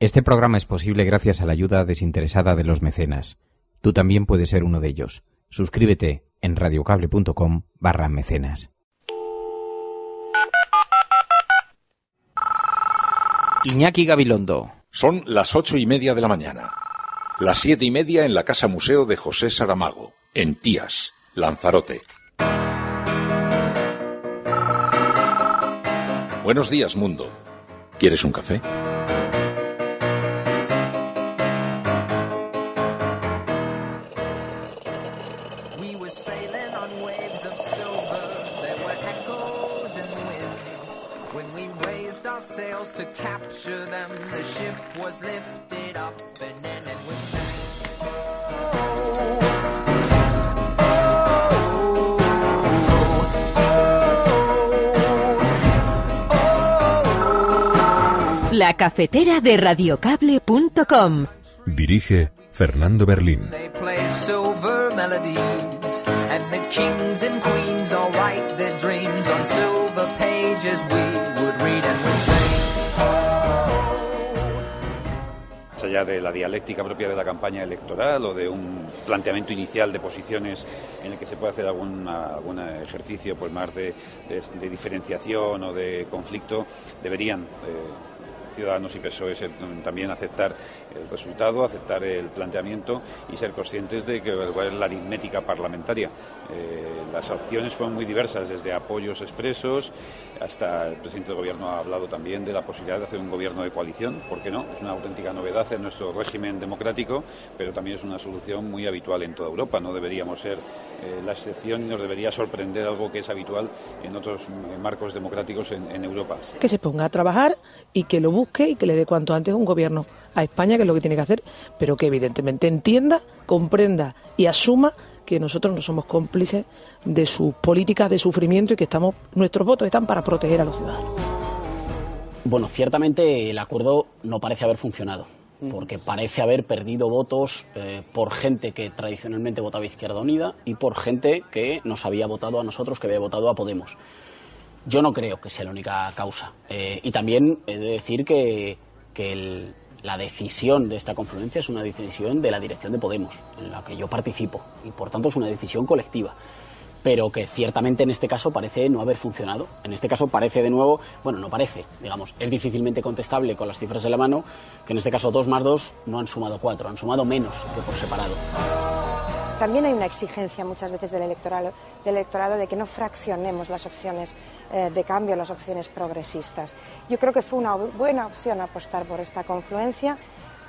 Este programa es posible gracias a la ayuda desinteresada de los mecenas. Tú también puedes ser uno de ellos. Suscríbete en radiocable.com barra mecenas. Iñaki Gabilondo. Son las ocho y media de la mañana. Las siete y media en la Casa Museo de José Saramago, en Tías, Lanzarote. Buenos días, mundo. ¿Quieres un café? La cafetera de radiocable.com. Dirige Fernando Berlín. They play silver melodies, and the kings and queens all write their dreams on silver pages. We would read and we sing. más allá de la dialéctica propia de la campaña electoral o de un planteamiento inicial de posiciones en el que se puede hacer algún algún ejercicio pues más de, de- de diferenciación o de conflicto, deberían eh, Ciudadanos y PSOE también aceptar el resultado, aceptar el planteamiento y ser conscientes de que cuál es la aritmética parlamentaria. Eh, las opciones fueron muy diversas, desde apoyos expresos hasta el presidente del gobierno ha hablado también de la posibilidad de hacer un gobierno de coalición, ¿por qué no? Es una auténtica novedad en nuestro régimen democrático, pero también es una solución muy habitual en toda Europa. No deberíamos ser eh, la excepción y nos debería sorprender algo que es habitual en otros eh, marcos democráticos en, en Europa. que se ponga a trabajar y que lo busque y que le dé cuanto antes un gobierno a España, que es lo que tiene que hacer, pero que evidentemente entienda, comprenda y asuma que nosotros no somos cómplices de sus políticas de sufrimiento y que estamos nuestros votos están para proteger a los ciudadanos. Bueno, ciertamente el acuerdo no parece haber funcionado, porque parece haber perdido votos eh, por gente que tradicionalmente votaba Izquierda Unida y por gente que nos había votado a nosotros, que había votado a Podemos. Yo no creo que sea la única causa. Eh, y también he de decir que, que el- la decisión de esta confluencia es una decisión de la dirección de Podemos, en la que yo participo, y por tanto es una decisión colectiva pero que ciertamente en este caso parece no haber funcionado. En este caso parece de nuevo, bueno, no parece, digamos, es difícilmente contestable con las cifras en la mano, que en este caso 2 más 2 no han sumado 4, han sumado menos que por separado. También hay una exigencia muchas veces del electorado, de que no fraccionemos las opciones eh, de cambio, las opciones progresistas. Yo creo que fue una buena opción apostar por esta confluencia,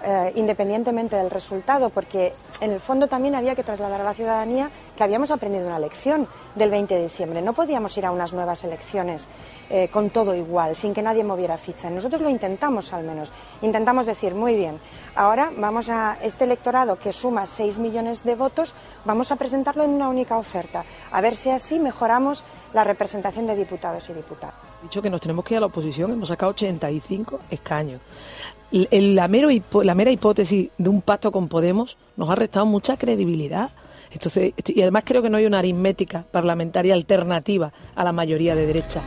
eh, independientemente del resultado, porque en el fondo también había que trasladar a la ciudadanía que habíamos aprendido una lección del 20 de diciembre. No podíamos ir a unas nuevas elecciones eh, con todo igual, sin que nadie moviera ficha. Nosotros lo intentamos al menos. Intentamos decir, muy bien, ahora vamos a este electorado que suma 6 millones de votos, vamos a presentarlo en una única oferta. A ver si así mejoramos la representación de diputados y diputadas. dicho que nos tenemos que ir a la oposición, hemos sacado 85 escaños. El- la, mero hipo- la mera hipótesis de un pacto con Podemos nos ha restado mucha credibilidad. Entonces, y además creo que no hay una aritmética parlamentaria alternativa a la mayoría de derecha.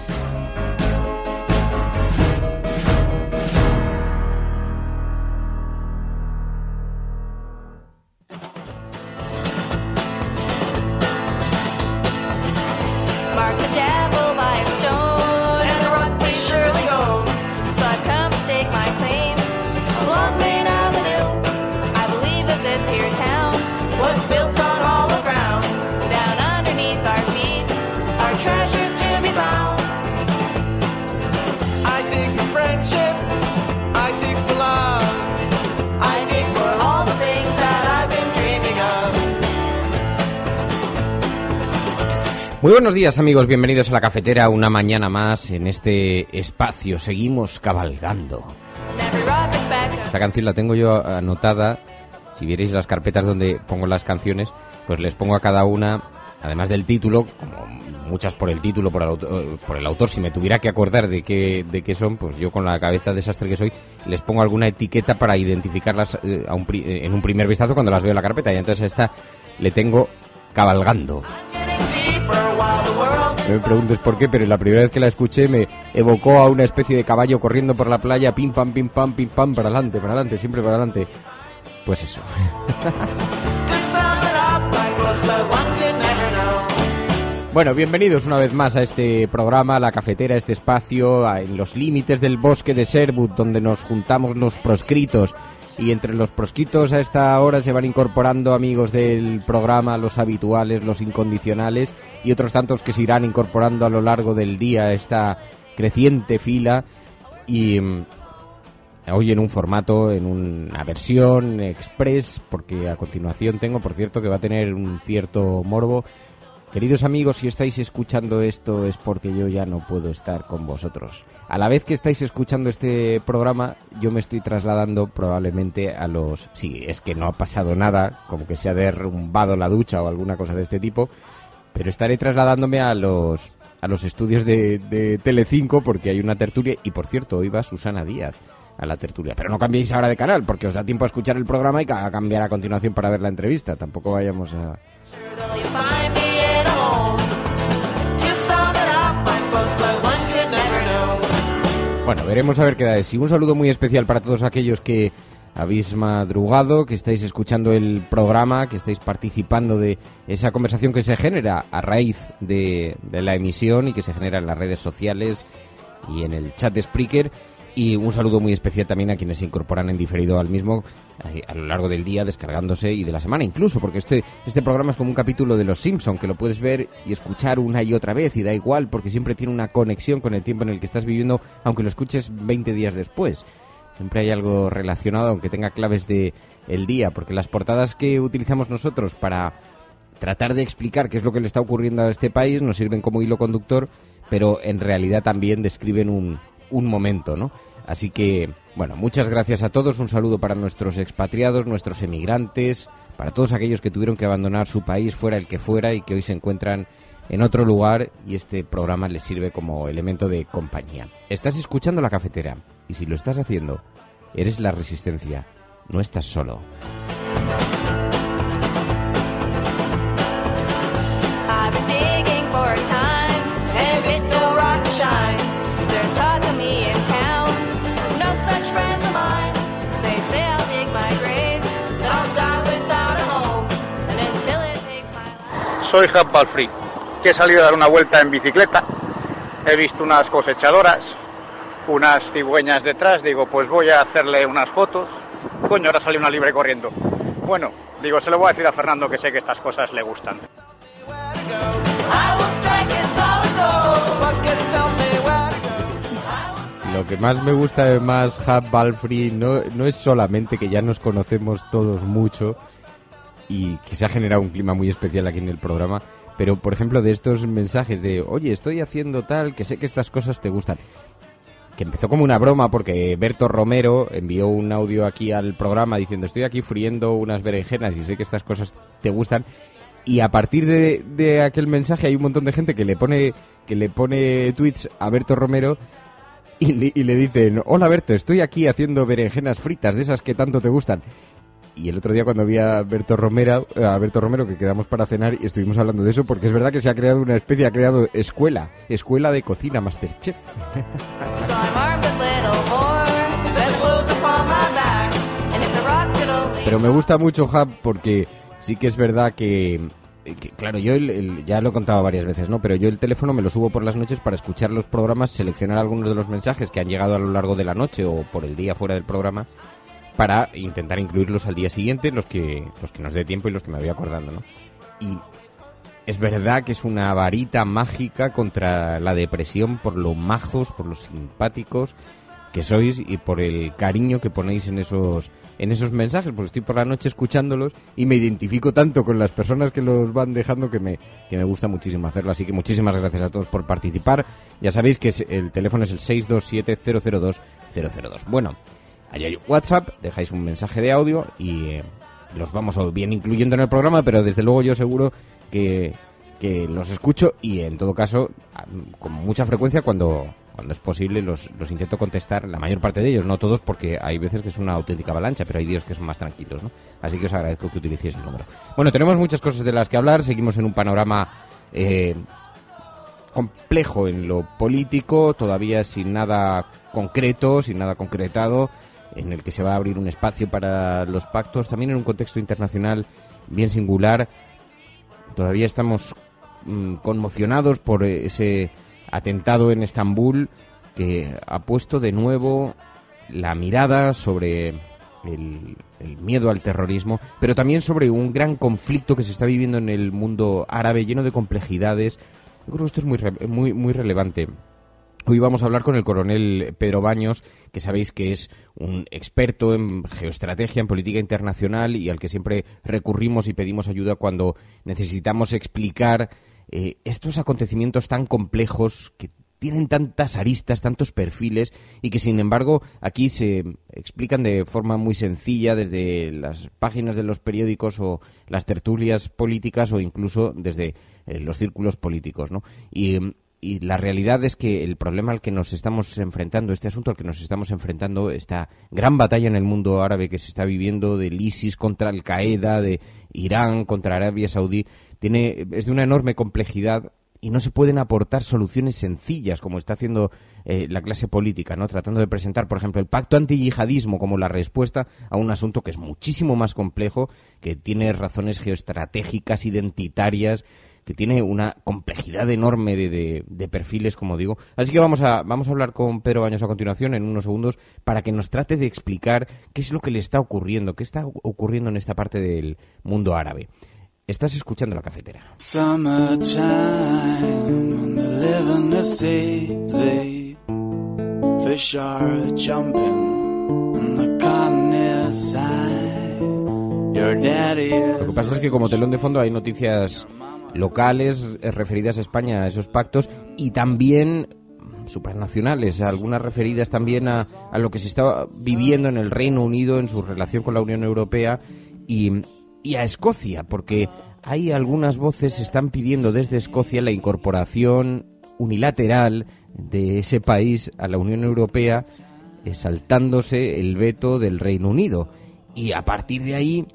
Buenos días amigos, bienvenidos a la cafetera una mañana más en este espacio. Seguimos cabalgando. Esta canción la tengo yo anotada. Si vierais las carpetas donde pongo las canciones, pues les pongo a cada una, además del título, como muchas por el título, por el, auto- por el autor, si me tuviera que acordar de qué, de qué son, pues yo con la cabeza desastre que soy, les pongo alguna etiqueta para identificarlas eh, a un eh, en un primer vistazo cuando las veo en la carpeta. Y entonces a esta le tengo cabalgando. No me preguntes por qué, pero la primera vez que la escuché me evocó a una especie de caballo corriendo por la playa, pim pam, pim pam, pim pam, para adelante, para adelante, siempre para adelante. Pues eso. Bueno, bienvenidos una vez más a este programa, La Cafetera, este espacio a- en los límites del bosque de Sherwood, donde nos juntamos los proscritos. Y entre los proscritos a esta hora se van incorporando amigos del programa, los habituales, los incondicionales y otros tantos que se irán incorporando a lo largo del día a esta creciente fila. Y mm, hoy en un formato, en una versión express, porque a continuación tengo, por cierto, que va a tener un cierto morbo. Queridos amigos, si estáis escuchando esto es porque yo ya no puedo estar con vosotros. A la vez que estáis escuchando este programa, yo me estoy trasladando probablemente a los... Sí, es que no ha pasado nada, como que se ha derrumbado la ducha o alguna cosa de este tipo, pero estaré trasladándome a los a los estudios de, de Telecinco porque hay una tertulia y por cierto hoy va Susana Díaz a la tertulia. Pero no cambiéis ahora de canal porque os da tiempo a escuchar el programa y a cambiar a continuación para ver la entrevista. Tampoco vayamos a... Bueno, veremos a ver qué da de sí. Un saludo muy especial para todos aquellos que habéis madrugado, que estáis escuchando el programa, que estáis participando de esa conversación que se genera a raíz de, de la emisión y que se genera en las redes sociales y en el chat de Spreaker. Y un saludo muy especial también a quienes se incorporan en diferido al mismo eh, a lo largo del día, descargándose y de la semana incluso, porque este, este programa es como un capítulo de Los Simpson que lo puedes ver y escuchar una y otra vez y da igual porque siempre tiene una conexión con el tiempo en el que estás viviendo, aunque lo escuches 20 días después. Siempre hay algo relacionado, aunque tenga claves de el día, porque las portadas que utilizamos nosotros para tratar de explicar qué es lo que le está ocurriendo a este país nos sirven como hilo conductor, pero en realidad también describen un, un momento, ¿no? Así que, bueno, muchas gracias a todos, un saludo para nuestros expatriados, nuestros emigrantes, para todos aquellos que tuvieron que abandonar su país, fuera el que fuera, y que hoy se encuentran en otro lugar y este programa les sirve como elemento de compañía. Estás escuchando la cafetera y si lo estás haciendo, eres la resistencia, no estás solo. Soy Hap Balfree, que he salido a dar una vuelta en bicicleta. He visto unas cosechadoras, unas cigüeñas detrás. Digo, pues voy a hacerle unas fotos. Coño, ahora sale una libre corriendo. Bueno, digo, se lo voy a decir a Fernando que sé que estas cosas le gustan. Lo que más me gusta de más Hub Balfree no, no es solamente que ya nos conocemos todos mucho y que se ha generado un clima muy especial aquí en el programa, pero por ejemplo de estos mensajes de, oye, estoy haciendo tal, que sé que estas cosas te gustan. Que empezó como una broma porque Berto Romero envió un audio aquí al programa diciendo estoy aquí friendo unas berenjenas y sé que estas cosas te gustan y a partir de, de aquel mensaje hay un montón de gente que le pone que le pone tweets a Berto Romero y le, y le dicen hola Berto estoy aquí haciendo berenjenas fritas de esas que tanto te gustan y el otro día cuando vi a Berto Romero a Berto Romero que quedamos para cenar y estuvimos hablando de eso porque es verdad que se ha creado una especie ha creado escuela escuela de cocina Masterchef Pero me gusta mucho Hub porque sí que es verdad que, que, claro, yo el- el- ya lo he contado varias veces, ¿no? Pero yo el teléfono me lo subo por las noches para escuchar los programas, seleccionar algunos de los mensajes que han llegado a lo largo de la noche o por el día fuera del programa para intentar incluirlos al día siguiente, los que los que nos dé tiempo y los que me voy acordando, ¿no? Y es verdad que es una varita mágica contra la depresión por lo majos, por los simpáticos que sois y por el cariño que ponéis en esos en esos mensajes, porque estoy por la noche escuchándolos y me identifico tanto con las personas que los van dejando que me, que me gusta muchísimo hacerlo. Así que muchísimas gracias a todos por participar. Ya sabéis que el teléfono es el 627-002-002. Bueno, ahí hay WhatsApp, dejáis un mensaje de audio y eh, los vamos bien incluyendo en el programa, pero desde luego yo seguro que, que los escucho y en todo caso con mucha frecuencia cuando, cuando es posible los, los intento contestar, la mayor parte de ellos, no todos porque hay veces que es una auténtica avalancha, pero hay días que son más tranquilos, ¿no? Así que os agradezco que utilicéis el número. Bueno, tenemos muchas cosas de las que hablar, seguimos en un panorama... eh, complejo en lo político, todavía sin nada concreto, sin nada concretado, en el que se va a abrir un espacio para los pactos, también en un contexto internacional bien singular. Todavía estamos mm, conmocionados por ese atentado en Estambul que ha puesto de nuevo la mirada sobre el, miedo al terrorismo, pero también sobre un gran conflicto que se está viviendo en el mundo árabe lleno de complejidades. Yo creo que esto es muy, muy, muy relevante. Hoy vamos a hablar con el coronel Pedro Baños, que sabéis que es un experto en geoestrategia, en política internacional y al que siempre recurrimos y pedimos ayuda cuando necesitamos explicar eh, estos acontecimientos tan complejos que tienen tantas aristas, tantos perfiles y que sin embargo aquí se explican de forma muy sencilla desde las páginas de los periódicos o las tertulias políticas o incluso desde eh, los círculos políticos, ¿no? Y, y la realidad es que el problema al que nos estamos enfrentando, este asunto al que nos estamos enfrentando, esta gran batalla en el mundo árabe que se está viviendo del ISIS contra Al Qaeda, de Irán contra Arabia Saudí, tiene, es de una enorme complejidad y no se pueden aportar soluciones sencillas como está haciendo eh, la clase política, ¿no? Tratando de presentar, por ejemplo, el pacto antiyihadismo como la respuesta a un asunto que es muchísimo más complejo, que tiene razones geoestratégicas, identitarias, que tiene una complejidad enorme de, de- de perfiles, como digo. Así que vamos a, vamos a hablar con Pedro Baños a continuación, en unos segundos, para que nos trate de explicar qué es lo que le está ocurriendo, qué está ocurriendo en esta parte del mundo árabe. Estás escuchando la cafetera. The. Fish are jumping. Your daddy Lo que pasa es que como telón de fondo hay noticias locales eh, referidas a España a esos pactos y también supranacionales, algunas referidas también a, a lo que se está viviendo en el Reino Unido en su relación con la Unión Europea y, y a Escocia, porque hay algunas voces que están pidiendo desde Escocia la incorporación unilateral de ese país a la Unión Europea, eh, saltándose el veto del Reino Unido. Y a partir de ahí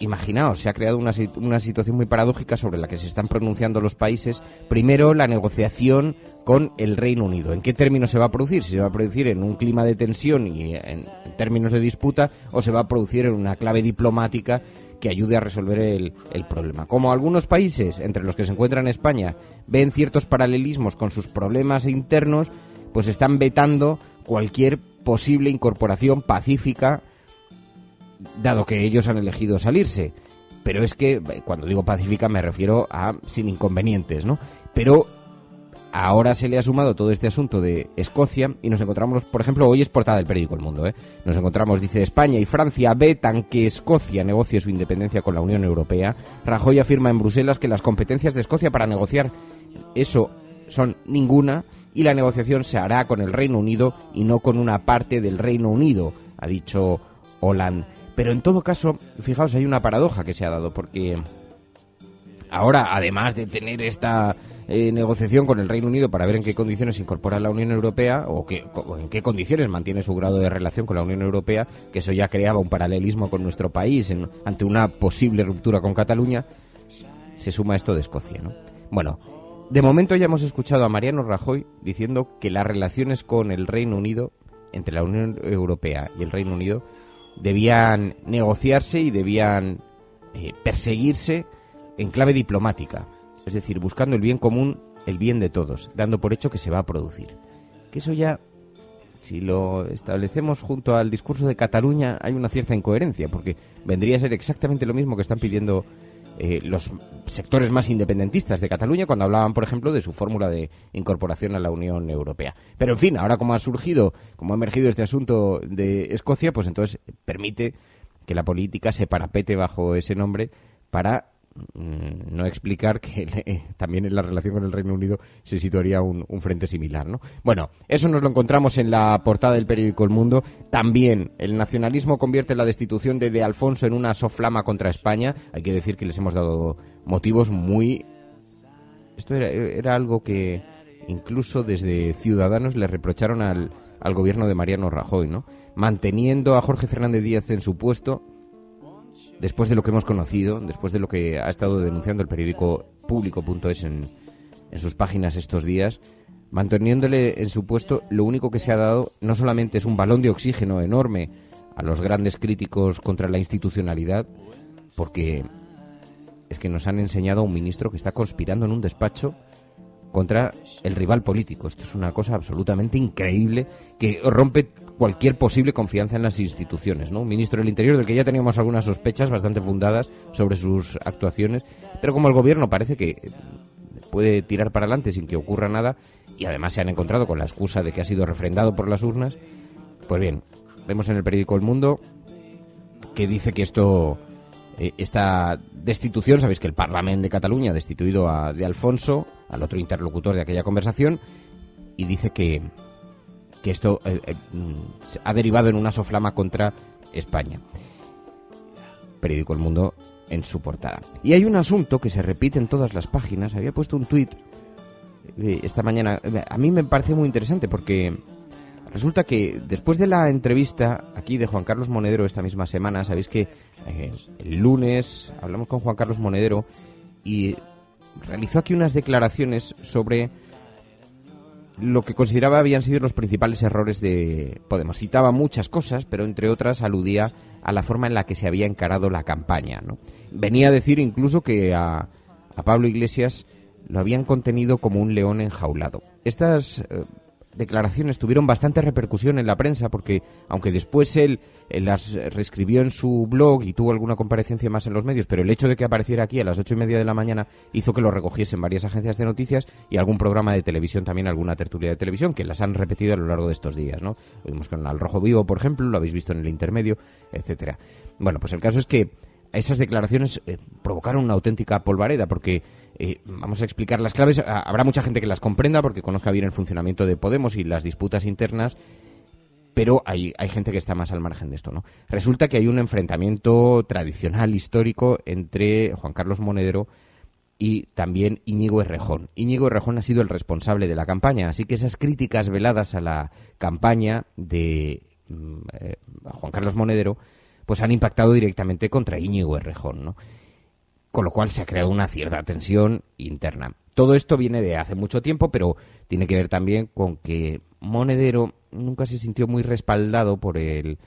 Imaginaos, se ha creado una, una situación muy paradójica sobre la que se están pronunciando los países. Primero, la negociación con el Reino Unido. ¿En qué términos se va a producir? Se va a producir en un clima de tensión y en, en términos de disputa o se va a producir en una clave diplomática que ayude a resolver el, el problema. Como algunos países, entre los que se encuentran España, ven ciertos paralelismos con sus problemas internos, pues están vetando cualquier posible incorporación pacífica dado que ellos han elegido salirse. Pero es que cuando digo pacífica me refiero a sin inconvenientes, ¿no? Pero ahora se le ha sumado todo este asunto de Escocia y nos encontramos, por ejemplo, hoy es portada del periódico El Mundo, ¿eh? Nos encontramos, dice, España y Francia vetan que Escocia negocie su independencia con la Unión Europea. Rajoy afirma en Bruselas que las competencias de Escocia para negociar eso son ninguna y la negociación se hará con el Reino Unido y no con una parte del Reino Unido, ha dicho Hollande. Pero en todo caso, fijaos, hay una paradoja que se ha dado, porque ahora, además de tener esta eh, negociación con el Reino Unido para ver en qué condiciones incorpora la Unión Europea o en qué condiciones mantiene su grado de relación con la Unión Europea, que eso ya creaba un paralelismo con nuestro país en- ante una posible ruptura con Cataluña, se suma esto de Escocia, ¿no? Bueno, de momento ya hemos escuchado a Mariano Rajoy diciendo que las relaciones con el Reino Unido, entre la Unión Europea y el Reino Unido, debían negociarse y debían eh, perseguirse en clave diplomática, es decir, buscando el bien común, el bien de todos, dando por hecho que se va a producir. Que eso ya, si lo establecemos junto al discurso de Cataluña, hay una cierta incoherencia, porque vendría a ser exactamente lo mismo que están pidiendo eh, los sectores más independentistas de Cataluña cuando hablaban, por ejemplo, de su fórmula de incorporación a la Unión Europea. Pero, en fin, ahora como ha surgido, como ha emergido este asunto de Escocia, pues entonces permite que la política se parapete bajo ese nombre para no explicar que también en la relación con el Reino Unido se situaría un, un frente similar, ¿no? Bueno, eso nos lo encontramos en la portada del periódico El Mundo. También el nacionalismo convierte la destitución de De Alfonso en una soflama contra España. Hay que decir que les hemos dado motivos muy... Esto era, era algo que incluso desde Ciudadanos le reprocharon al, al gobierno de Mariano Rajoy, ¿no? Manteniendo a Jorge Fernández Díaz en su puesto después de lo que hemos conocido, después de lo que ha estado denunciando el periódico público.es en, en sus páginas estos días, manteniéndole en su puesto, lo único que se ha dado no solamente es un balón de oxígeno enorme a los grandes críticos contra la institucionalidad, porque es que nos han enseñado a un ministro que está conspirando en un despacho contra el rival político. Esto es una cosa absolutamente increíble que rompe cualquier posible confianza en las instituciones, ¿no? Un ministro del Interior del que ya teníamos algunas sospechas bastante fundadas sobre sus actuaciones, pero como el gobierno parece que puede tirar para adelante sin que ocurra nada y además se han encontrado con la excusa de que ha sido refrendado por las urnas, pues bien, vemos en el periódico El Mundo que dice que esto eh, esta destitución, sabéis que el Parlamento de Cataluña ha destituido a de Alfonso, al otro interlocutor de aquella conversación, y dice que, que esto eh, eh, mm, ha derivado en una soflama contra España. Periódico El Mundo en su portada. Y hay un asunto que se repite en todas las páginas. Había puesto un tuit eh, esta mañana. A mí me pareció muy interesante porque resulta que después de la entrevista aquí de Juan Carlos Monedero esta misma semana, sabéis que el lunes hablamos con Juan Carlos Monedero y realizó aquí unas declaraciones sobre lo que consideraba habían sido los principales errores de Podemos. Citaba muchas cosas, pero entre otras aludía a la forma en la que se había encarado la campaña. ¿no? Venía a decir incluso que a, a Pablo Iglesias lo habían contenido como un león enjaulado. Estas eh, declaraciones tuvieron bastante repercusión en la prensa porque, aunque después él las reescribió en su blog y tuvo alguna comparecencia más en los medios, pero el hecho de que apareciera aquí a las ocho y media de la mañana hizo que lo recogiesen varias agencias de noticias y algún programa de televisión también, alguna tertulia de televisión, que las han repetido a lo largo de estos días, ¿no? Lo vimos con Al Rojo Vivo, por ejemplo, lo habéis visto en el intermedio, etcétera. Bueno, pues el caso es que esas declaraciones eh, provocaron una auténtica polvareda porque eh, vamos a explicar las claves. Ah, Habrá mucha gente que las comprenda porque conozca bien el funcionamiento de Podemos y las disputas internas, pero hay, hay gente que está más al margen de esto, ¿no? Resulta que hay un enfrentamiento tradicional, histórico, entre Juan Carlos Monedero y también Íñigo Errejón. Íñigo Errejón ha sido el responsable de la campaña, así que esas críticas veladas a la campaña de mm, eh, Juan Carlos Monedero pues han impactado directamente contra Íñigo Errejón, ¿no? Con lo cual se ha creado una cierta tensión interna. Todo esto viene de hace mucho tiempo, pero tiene que ver también con que Monedero nunca se sintió muy respaldado por el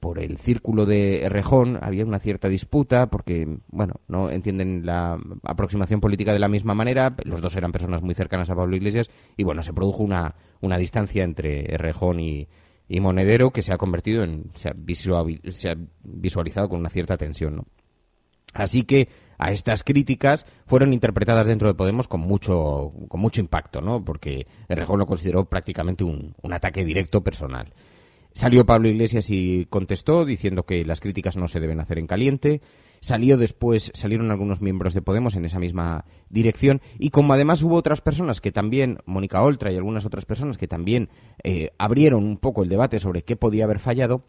por el círculo de Rejón, había una cierta disputa porque, bueno, no entienden la aproximación política de la misma manera, los dos eran personas muy cercanas a Pablo Iglesias y, bueno, se produjo una, una distancia entre Rejón y, Monedero que se ha convertido en, se ha, se ha visualizado con una cierta tensión, ¿no? Así que a estas críticas fueron interpretadas dentro de Podemos con mucho, con mucho impacto, ¿no? Porque Errejón lo consideró prácticamente un, un ataque directo personal. Salió Pablo Iglesias y contestó diciendo que las críticas no se deben hacer en caliente. Salió después, salieron algunos miembros de Podemos en esa misma dirección. Y como además hubo otras personas que también, Mónica Oltra y algunas otras personas que también eh, abrieron un poco el debate sobre qué podía haber fallado,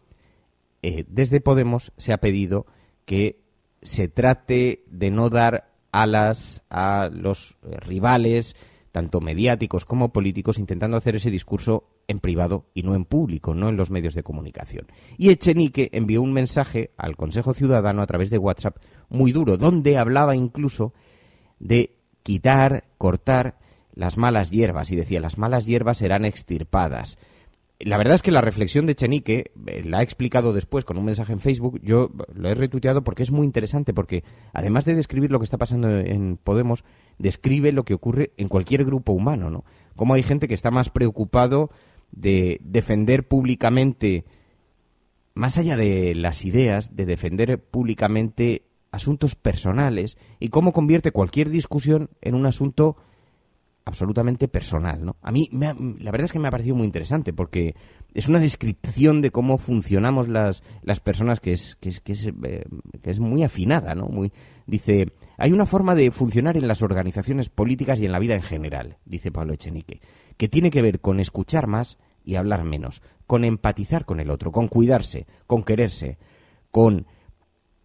eh, desde Podemos se ha pedido que se trate de no dar alas a los eh, rivales, tanto mediáticos como políticos, intentando hacer ese discurso en privado y no en público, no en los medios de comunicación. Y Echenique envió un mensaje al Consejo Ciudadano a través de WhatsApp muy duro, donde hablaba incluso de quitar, cortar las malas hierbas y decía las malas hierbas serán extirpadas. La verdad es que la reflexión de Chenique eh, la ha explicado después con un mensaje en Facebook. Yo lo he retuiteado porque es muy interesante, porque además de describir lo que está pasando en Podemos, describe lo que ocurre en cualquier grupo humano, ¿no? Cómo hay gente que está más preocupado de defender públicamente, más allá de las ideas, de defender públicamente asuntos personales y cómo convierte cualquier discusión en un asunto absolutamente personal, ¿no? A mí me ha- la verdad es que me ha parecido muy interesante porque es una descripción de cómo funcionamos las, las personas que es que es que es, eh, que es muy afinada, ¿no? Muy dice, hay una forma de funcionar en las organizaciones políticas y en la vida en general, dice Pablo Echenique, que tiene que ver con escuchar más y hablar menos, con empatizar con el otro, con cuidarse, con quererse, con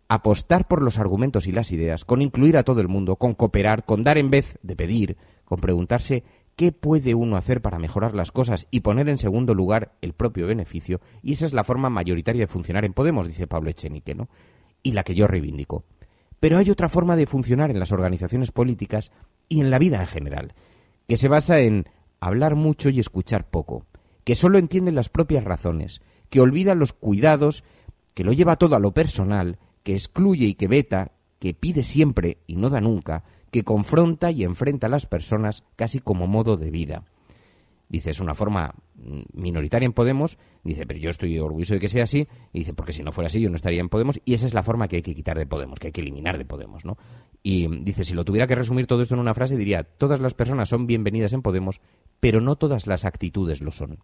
apostar por los argumentos y las ideas, con incluir a todo el mundo, con cooperar, con dar en vez de pedir, con preguntarse qué puede uno hacer para mejorar las cosas y poner en segundo lugar el propio beneficio, y esa es la forma mayoritaria de funcionar en Podemos, dice Pablo Echenique, ¿no? Y la que yo reivindico. Pero hay otra forma de funcionar en las organizaciones políticas y en la vida en general. que se basa en hablar mucho y escuchar poco, que solo entiende las propias razones, que olvida los cuidados, que lo lleva todo a lo personal, que excluye y que veta, que pide siempre y no da nunca, que confronta y enfrenta a las personas casi como modo de vida. Dice, es una forma mm, minoritaria en Podemos, dice, pero yo estoy orgulloso de que sea así, y dice, porque si no fuera así yo no estaría en Podemos, y esa es la forma que hay que quitar de Podemos, que hay que eliminar de Podemos, ¿no? Y mm, dice, si lo tuviera que resumir todo esto en una frase, diría, todas las personas son bienvenidas en Podemos, pero no todas las actitudes lo son.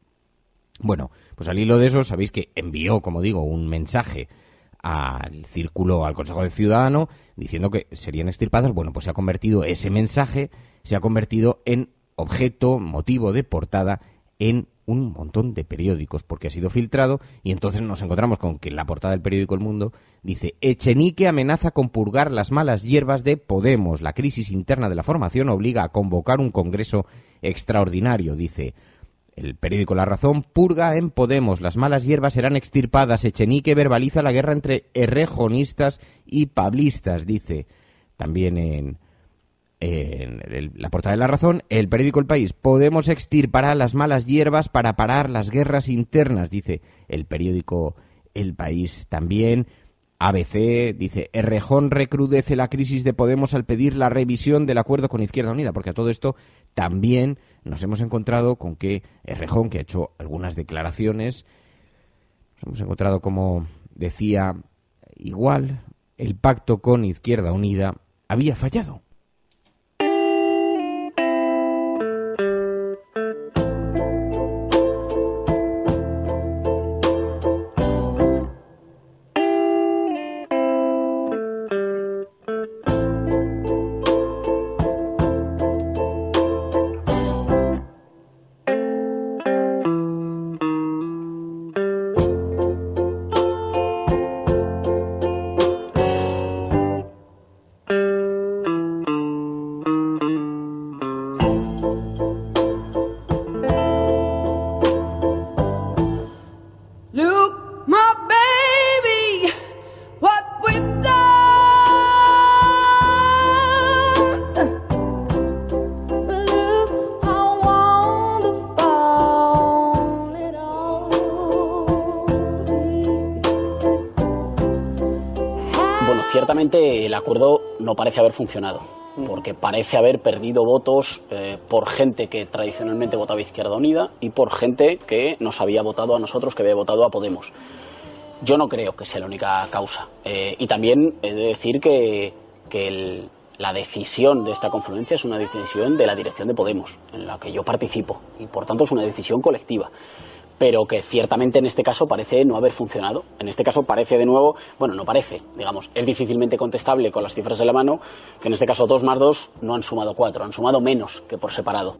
Bueno, pues al hilo de eso, sabéis que envió, como digo, un mensaje al círculo, al Consejo de Ciudadano, diciendo que serían extirpadas. Bueno, pues se ha convertido ese mensaje, se ha convertido en objeto, motivo de portada en un montón de periódicos, porque ha sido filtrado y entonces nos encontramos con que en la portada del periódico El Mundo dice Echenique amenaza con purgar las malas hierbas de Podemos. La crisis interna de la formación obliga a convocar un congreso extraordinario, dice el periódico La Razón purga en Podemos. Las malas hierbas serán extirpadas. Echenique verbaliza la guerra entre errejonistas y pablistas, dice. También en, en la portada de La Razón, el periódico El País. Podemos extirpar las malas hierbas para parar las guerras internas, dice el periódico El País. También ABC dice, Errejón recrudece la crisis de Podemos al pedir la revisión del acuerdo con Izquierda Unida, porque a todo esto también nos hemos encontrado con que Errejón, que ha hecho algunas declaraciones, nos hemos encontrado como decía, igual el pacto con Izquierda Unida había fallado. El acuerdo no parece haber funcionado, porque parece haber perdido votos eh, por gente que tradicionalmente votaba Izquierda Unida y por gente que nos había votado a nosotros, que había votado a Podemos. Yo no creo que sea la única causa. Eh, y también he de decir que, que el- la decisión de esta confluencia es una decisión de la dirección de Podemos, en la que yo participo, y por tanto es una decisión colectiva pero que ciertamente en este caso parece no haber funcionado. En este caso parece de nuevo, bueno, no parece, digamos, es difícilmente contestable con las cifras en la mano, que en este caso 2 más 2 no han sumado 4, han sumado menos que por separado.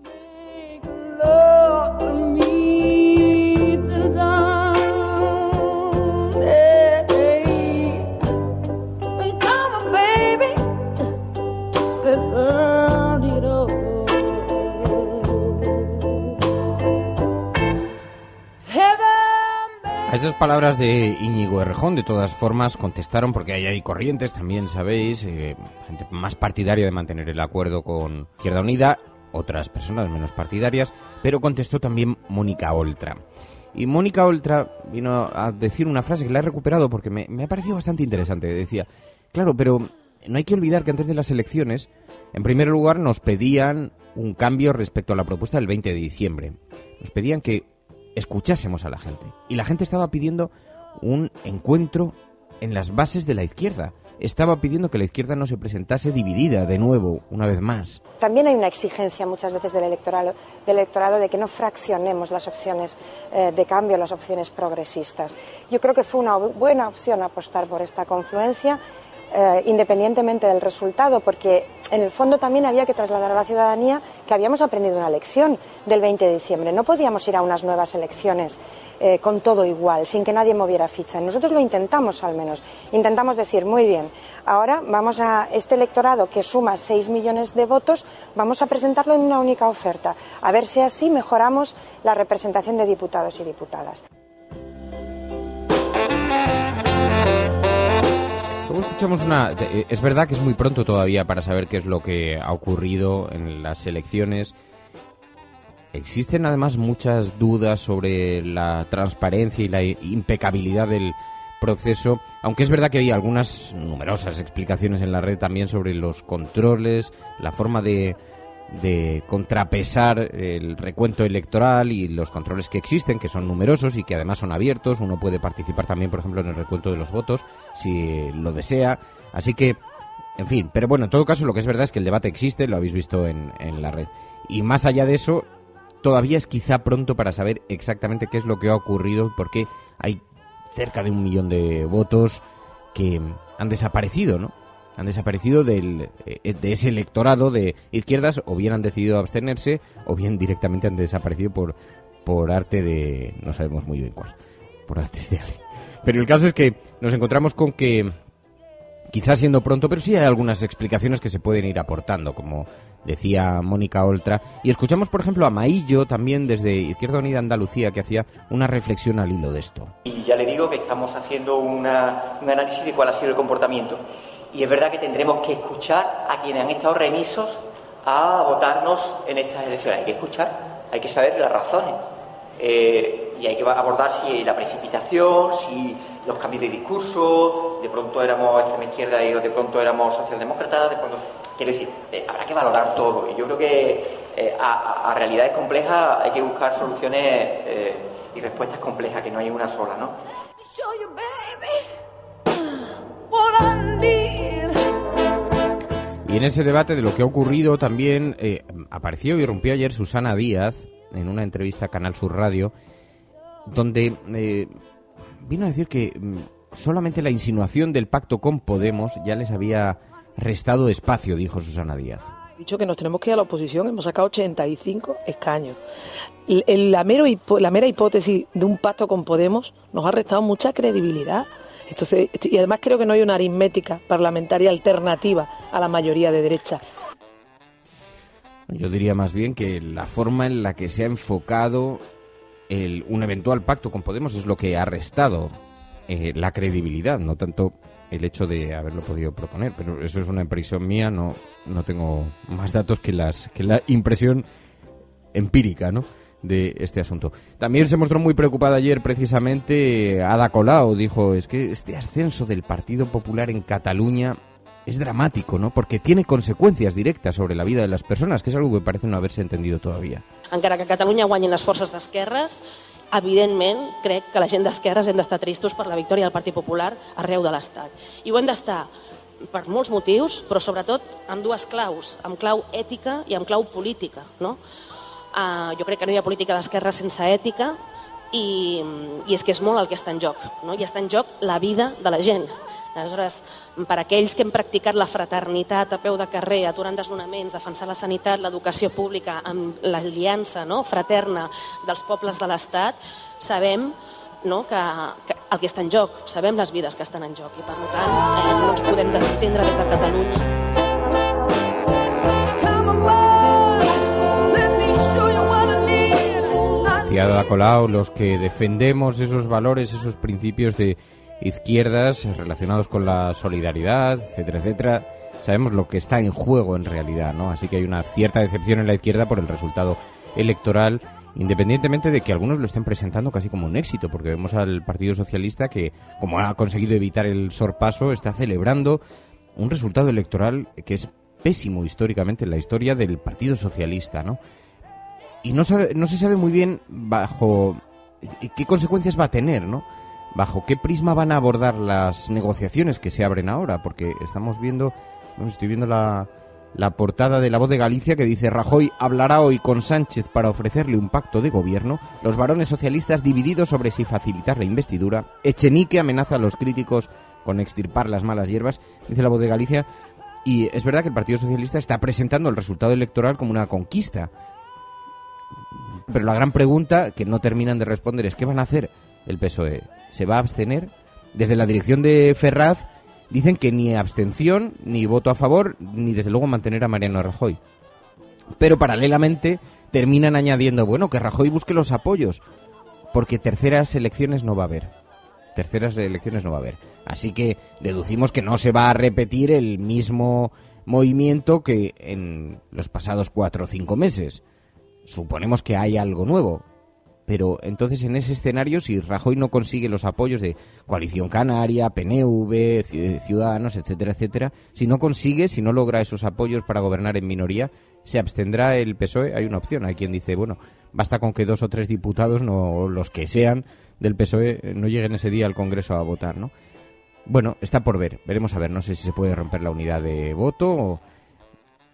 Esas palabras de Íñigo Errejón, de todas formas, contestaron, porque ahí hay corrientes, también sabéis, eh, gente más partidaria de mantener el acuerdo con Izquierda Unida, otras personas menos partidarias, pero contestó también Mónica Oltra. Y Mónica Oltra vino a decir una frase que la he recuperado porque me, me ha parecido bastante interesante. Decía, claro, pero no hay que olvidar que antes de las elecciones, en primer lugar, nos pedían un cambio respecto a la propuesta del 20 de diciembre. Nos pedían que escuchásemos a la gente. Y la gente estaba pidiendo un encuentro en las bases de la izquierda. Estaba pidiendo que la izquierda no se presentase dividida de nuevo, una vez más. También hay una exigencia muchas veces del electorado, del electorado de que no fraccionemos las opciones eh, de cambio, las opciones progresistas. Yo creo que fue una buena opción apostar por esta confluencia, eh, independientemente del resultado, porque en el fondo también había que trasladar a la ciudadanía que habíamos aprendido una lección del 20 de diciembre. No podíamos ir a unas nuevas elecciones eh, con todo igual, sin que nadie moviera ficha. Nosotros lo intentamos al menos. Intentamos decir, muy bien, ahora vamos a este electorado que suma 6 millones de votos, vamos a presentarlo en una única oferta. A ver si así mejoramos la representación de diputados y diputadas. Eh, Es verdad que es muy pronto todavía para saber qué es lo que ha ocurrido en las elecciones. Existen además muchas dudas sobre la transparencia y la impecabilidad del proceso, aunque es verdad que hay algunas numerosas explicaciones en la red también sobre los controles, la forma de, de contrapesar el recuento electoral y los controles que existen, que son numerosos y que además son abiertos. Uno puede participar también, por ejemplo, en el recuento de los votos si lo desea. Así que, en fin, pero bueno, en todo caso lo que es verdad es que el debate existe, lo habéis visto en, en la red. Y más allá de eso, todavía es quizá pronto para saber exactamente qué es lo que ha ocurrido, porque hay cerca de un millón de votos que han desaparecido, ¿no? Han desaparecido del, eh, de ese electorado de izquierdas, o bien han decidido abstenerse, o bien directamente han desaparecido por, por arte de... no sabemos muy bien cuál, por artes de alguien. Pero el caso es que nos encontramos con que, quizás siendo pronto, pero sí hay algunas explicaciones que se pueden ir aportando, como decía Mónica Oltra. Y escuchamos, por ejemplo, a Maillo también desde Izquierda Unida Andalucía, que hacía una reflexión al hilo de esto. Y ya le digo que estamos haciendo una- un análisis de cuál ha sido el comportamiento. Y es verdad que tendremos que escuchar a quienes han estado remisos a votarnos en estas elecciones. Hay que escuchar, hay que saber las razones. Eh, y hay que abordar si la precipitación, si los cambios de discurso, de pronto éramos extrema izquierda y de pronto éramos socialdemócratas, de pronto... Quiero decir, eh, habrá que valorar todo. Y yo creo que eh, a, a- realidades complejas hay que buscar soluciones y respuestas complejas, que no hay una sola, ¿no? Y en ese debate de lo que ha ocurrido también eh, apareció y irrumpió ayer Susana Díaz en una entrevista a Canal Sur Radio, donde eh, vino a decir que mm, solamente la insinuación del pacto con Podemos ya les había restado espacio, dijo Susana Díaz. dicho que nos tenemos que ir a la oposición, hemos sacado 85 escaños. La, mero la mera hipótesis de un pacto con Podemos nos ha restado mucha credibilidad. Entonces, y además creo que no hay una aritmética parlamentaria alternativa a la mayoría de derecha. Yo diría más bien que la forma en la que se ha enfocado el- un eventual pacto con Podemos es lo que ha restado eh, la credibilidad, no tanto el hecho de haberlo podido proponer. Pero eso es una impresión mía, no, no tengo más datos que, las, que la impresión empírica, ¿no? De este asunto. También se mostró muy preocupada ayer precisamente Ada Colau, dijo, es que este ascenso del Partido Popular en Cataluña es dramático, ¿no? Porque tiene consecuencias directas sobre la vida de las personas, que es algo que parece no haberse entendido todavía. encara que a Catalunya guanyin les forces d'esquerres, evidentment crec que la gent d'esquerres hem d'estar tristos per la victòria del Partit Popular arreu de l'Estat. I ho hem d'estar per molts motius, però sobretot amb dues claus, amb clau ètica i amb clau política. No? Uh, jo crec que no hi ha política d'esquerra sense ètica i, i és que és molt el que està en joc. No? I està en joc la vida de la gent. Aleshores, per aquells que hem practicat la fraternitat a peu de carrer, aturant desnonaments, defensar la sanitat, l'educació pública, amb l'aliança no? fraterna dels pobles de l'Estat, sabem no? que, que el que està en joc, sabem les vides que estan en joc i per tant eh, no ens podem desentendre des de Catalunya Decía Colau, los que defendemos esos valores, esos principios de izquierdas relacionados con la solidaridad, etcétera, etcétera, sabemos lo que está en juego en realidad, ¿no? Así que hay una cierta decepción en la izquierda por el resultado electoral, independientemente de que algunos lo estén presentando casi como un éxito, porque vemos al Partido Socialista que, como ha conseguido evitar el sorpaso, está celebrando un resultado electoral que es pésimo históricamente en la historia del Partido Socialista, ¿no? Y no, sabe- no se sabe muy bien bajo qué consecuencias va a tener, ¿no? Bajo qué prisma van a abordar las negociaciones que se abren ahora, porque estamos viendo, estoy viendo la, la portada de La Voz de Galicia que dice Rajoy hablará hoy con Sánchez para ofrecerle un pacto de gobierno, los varones socialistas divididos sobre si facilitar la investidura, Echenique amenaza a los críticos con extirpar las malas hierbas, dice La Voz de Galicia, y es verdad que el Partido Socialista está presentando el resultado electoral como una conquista, pero la gran pregunta que no terminan de responder es ¿qué van a hacer el PSOE? ¿Se va a abstener? Desde la dirección de Ferraz dicen que ni abstención, ni voto a favor, ni desde luego mantener a Mariano Rajoy. Pero paralelamente terminan añadiendo, bueno, que Rajoy busque los apoyos, porque terceras elecciones no va a haber. Terceras elecciones no va a haber. Así que deducimos que no se va a repetir el mismo movimiento que en los pasados cuatro o cinco meses suponemos que hay algo nuevo. Pero entonces en ese escenario, si Rajoy no consigue los apoyos de Coalición Canaria, PNV, Ci- Ciudadanos, etcétera, etcétera, si no consigue, si no logra esos apoyos para gobernar en minoría, se abstendrá el PSOE. Hay una opción. Hay quien dice, bueno, basta con que dos o tres diputados, no los que sean del PSOE, eh, no lleguen ese día al Congreso a votar, ¿no? Bueno, está por ver. Veremos a ver. No sé si se puede romper la unidad de voto o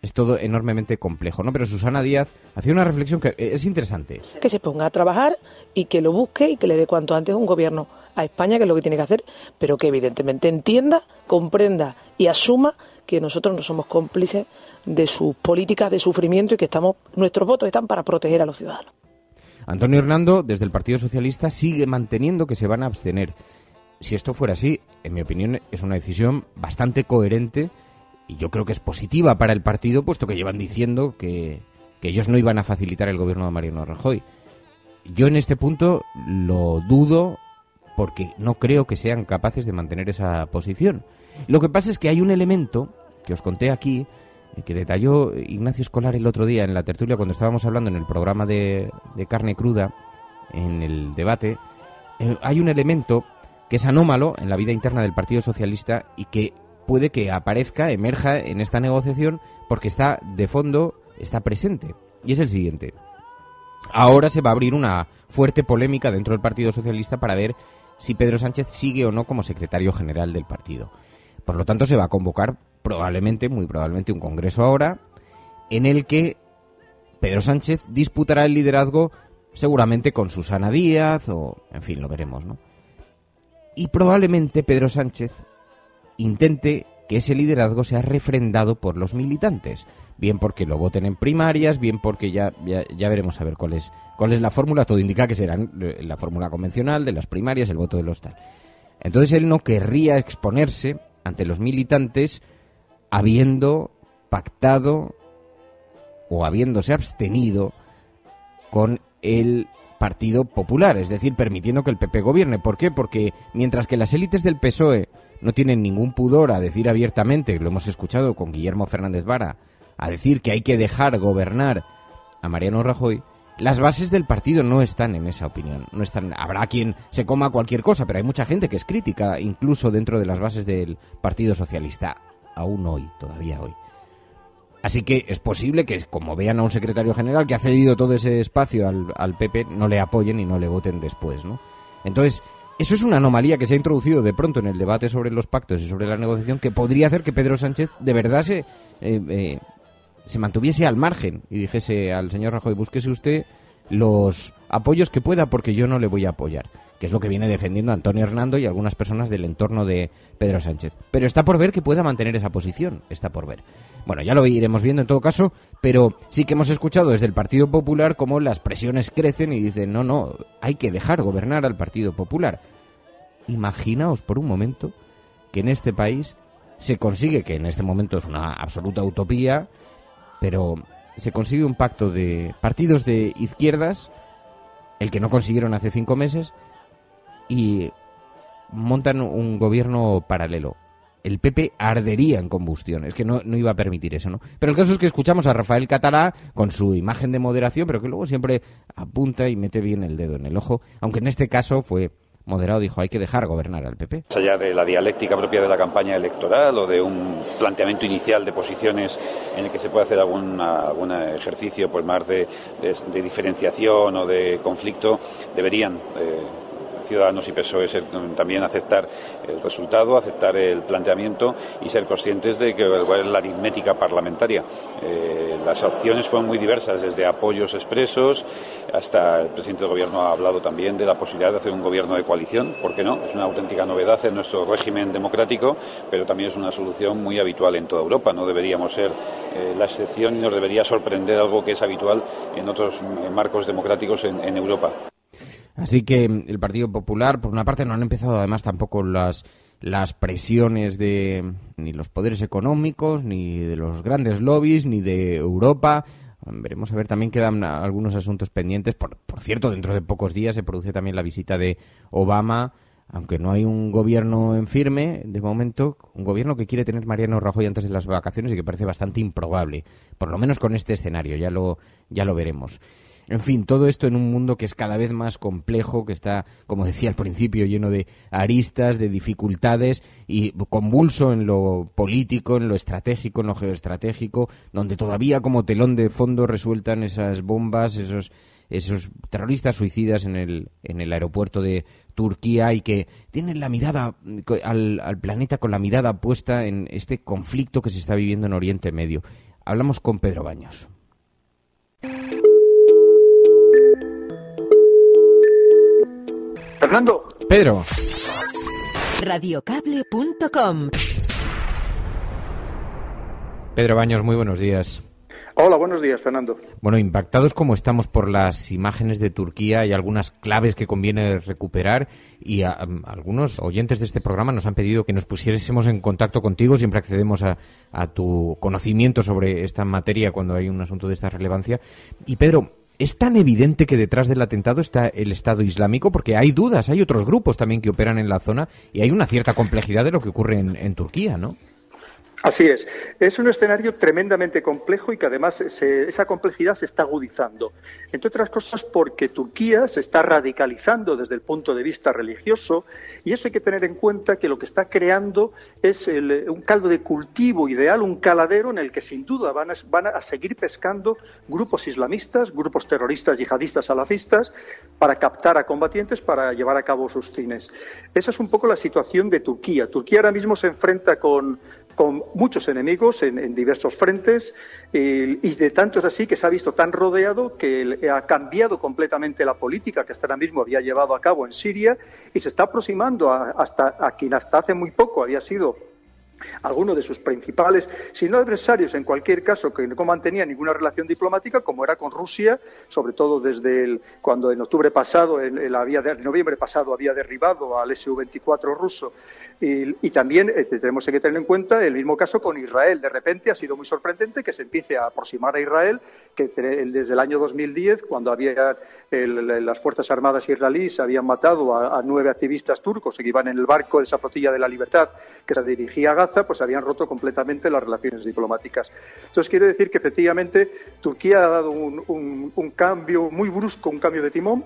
es todo enormemente complejo, ¿no? Pero Susana Díaz hacía una reflexión que eh, es interesante. que se ponga a trabajar y que lo busque y que le dé cuanto antes un gobierno a España, que es lo que tiene que hacer, pero que evidentemente entienda, comprenda y asuma que nosotros no somos cómplices de sus políticas de sufrimiento y que estamos nuestros votos están para proteger a los ciudadanos. Antonio Hernando, desde el Partido Socialista, sigue manteniendo que se van a abstener. Si esto fuera así, en mi opinión, es una decisión bastante coherente y yo creo que es positiva para el partido, puesto que llevan diciendo que, que ellos no iban a facilitar el gobierno de Mariano Rajoy. Yo en este punto lo dudo porque no creo que sean capaces de mantener esa posición. Lo que pasa es que hay un elemento que os conté aquí, eh, que detalló Ignacio Escolar el otro día en la tertulia cuando estábamos hablando en el programa de, carne cruda, en el debate. eh, hay un elemento que es anómalo en la vida interna del Partido Socialista y que puede que aparezca, emerja en esta negociación porque está de fondo, está presente. Y es el siguiente. Ahora se va a abrir una fuerte polémica dentro del Partido Socialista para ver si Pedro Sánchez sigue o no como secretario general del partido. Por lo tanto, se va a convocar probablemente, muy probablemente, un congreso ahora en el que Pedro Sánchez disputará el liderazgo seguramente con Susana Díaz o, en fin, lo veremos, ¿no? Y probablemente Pedro Sánchez intente que ese liderazgo sea refrendado por los militantes, bien porque lo voten en primarias, bien porque ya, ya, veremos a ver cuál es, cuál es la fórmula, todo indica que será eh, la fórmula convencional de las primarias, el voto de los tal. Entonces él no querría exponerse ante los militantes habiendo pactado o habiéndose abstenido con el Partido Popular, es decir, permitiendo que el PP gobierne. ¿Por qué? Porque mientras que las élites del PSOE no tienen ningún pudor a decir abiertamente, lo hemos escuchado con Guillermo Fernández Vara, a decir que hay que dejar gobernar a Mariano Rajoy, las bases del partido no están en esa opinión. No están, habrá quien se coma cualquier cosa, pero hay mucha gente que es crítica, incluso dentro de las bases del Partido Socialista, aún hoy, todavía hoy. Así que es posible que, como vean a un secretario general que ha cedido todo ese espacio al, al PP, no le apoyen y no le voten después, ¿no? Entonces, eso es una anomalía que se ha introducido de pronto en el debate sobre los pactos y sobre la negociación que podría hacer que Pedro Sánchez de verdad se, eh, eh, se mantuviese al margen y dijese al señor Rajoy, búsquese usted los apoyos que pueda porque yo no le voy a apoyar, que es lo que viene defendiendo Antonio Hernando y algunas personas del entorno de Pedro Sánchez. Pero está por ver que pueda mantener esa posición, está por ver. Bueno, ya lo iremos viendo en todo caso, pero sí que hemos escuchado desde el Partido Popular cómo las presiones crecen y dicen, no, no, hay que dejar gobernar al Partido Popular. Imaginaos por un momento que en este país se consigue, que en este momento es una absoluta utopía, pero se consigue un pacto de partidos de izquierdas, el que no consiguieron hace cinco meses, y montan un gobierno paralelo. El PP ardería en combustión, es que no, no iba a permitir eso, ¿no? Pero el caso es que escuchamos a Rafael Catalá con su imagen de moderación, pero que luego siempre apunta y mete bien el dedo en el ojo, aunque en este caso fue moderado, dijo hay que dejar gobernar al PP. Más allá de la dialéctica propia de la campaña electoral o de un planteamiento inicial de posiciones en el que se puede hacer algún algún ejercicio pues más de, de, diferenciación o de conflicto, deberían eh, Ciudadanos y PSOE ser, también aceptar el resultado, aceptar el planteamiento y ser conscientes de que es la aritmética parlamentaria. Eh, las opciones fueron muy diversas, desde apoyos expresos hasta el presidente del Gobierno ha hablado también de la posibilidad de hacer un gobierno de coalición, ¿por qué no? Es una auténtica novedad en nuestro régimen democrático, pero también es una solución muy habitual en toda Europa. No deberíamos ser eh, la excepción y nos debería sorprender algo que es habitual en otros marcos democráticos en Europa. Así que el Partido Popular, por una parte, no han empezado además tampoco las las presiones de ni los poderes económicos, ni de los grandes lobbies, ni de Europa. Veremos a ver, también quedan algunos asuntos pendientes. Por, por cierto, dentro de pocos días se produce también la visita de Obama, aunque no hay un gobierno en firme, de momento, un gobierno que quiere tener Mariano Rajoy antes de las vacaciones y que parece bastante improbable, por lo menos con este escenario, ya lo, ya lo veremos. En fin, todo esto en un mundo que es cada vez más complejo, que está, como decía al principio, lleno de aristas, de dificultades y convulso en lo político, en lo estratégico, en lo geoestratégico, donde todavía como telón de fondo resueltan esas bombas, esos esos terroristas suicidas en el, en el aeropuerto de Turquía y que tienen la mirada al, al planeta con la mirada puesta en este conflicto que se está viviendo en Oriente Medio. Hablamos con Pedro Baños. Fernando. Pedro. Radiocable.com Pedro Baños, muy buenos días. Hola, buenos días, Fernando. Bueno, impactados como estamos por las imágenes de Turquía, hay algunas claves que conviene recuperar y a- a- algunos oyentes de este programa nos han pedido que nos pusiésemos en contacto contigo. Siempre accedemos a, a tu conocimiento sobre esta materia cuando hay un asunto de esta relevancia. Y Pedro, ¿es tan evidente que detrás del atentado está el Estado Islámico? Porque hay dudas, hay otros grupos también que operan en la zona y hay una cierta complejidad de lo que ocurre en, Turquía, ¿no? Así es. Es un escenario tremendamente complejo y que además se- esa complejidad se está agudizando. Entre otras cosas porque Turquía se está radicalizando desde el punto de vista religioso y eso hay que tener en cuenta que lo que está creando es el, un caldo de cultivo ideal, un caladero en el que sin duda van a, van a seguir pescando grupos islamistas, grupos terroristas yihadistas salafistas para captar a combatientes para llevar a cabo sus fines. Esa es un poco la situación de Turquía. Turquía ahora mismo se enfrenta con, con muchos enemigos en, en diversos frentes y de tanto es así que se ha visto tan rodeado que el- ha cambiado completamente la política que hasta ahora mismo había llevado a cabo en Siria y se está aproximando a, hasta a quien hasta hace muy poco había sido alguno de sus principales, si no adversarios en cualquier caso, que no mantenía ninguna relación diplomática, como era con Rusia, sobre todo desde el, cuando en octubre pasado, en, en había de- en noviembre pasado, había derribado al Su-24 ruso. Y, también eh, tenemos que tener en cuenta el mismo caso con Israel. De repente ha sido muy sorprendente que se empiece a aproximar a Israel, que desde el año 2010, cuando había el- las Fuerzas Armadas israelíes habían matado a, nueve activistas turcos que iban en el barco de esa flotilla de la libertad que se dirigía a Gaza, pues habían roto completamente las relaciones diplomáticas. Entonces quiere decir que efectivamente Turquía ha dado un cambio muy brusco, un cambio de timón.